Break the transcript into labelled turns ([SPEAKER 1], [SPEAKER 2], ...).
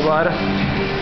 [SPEAKER 1] agora.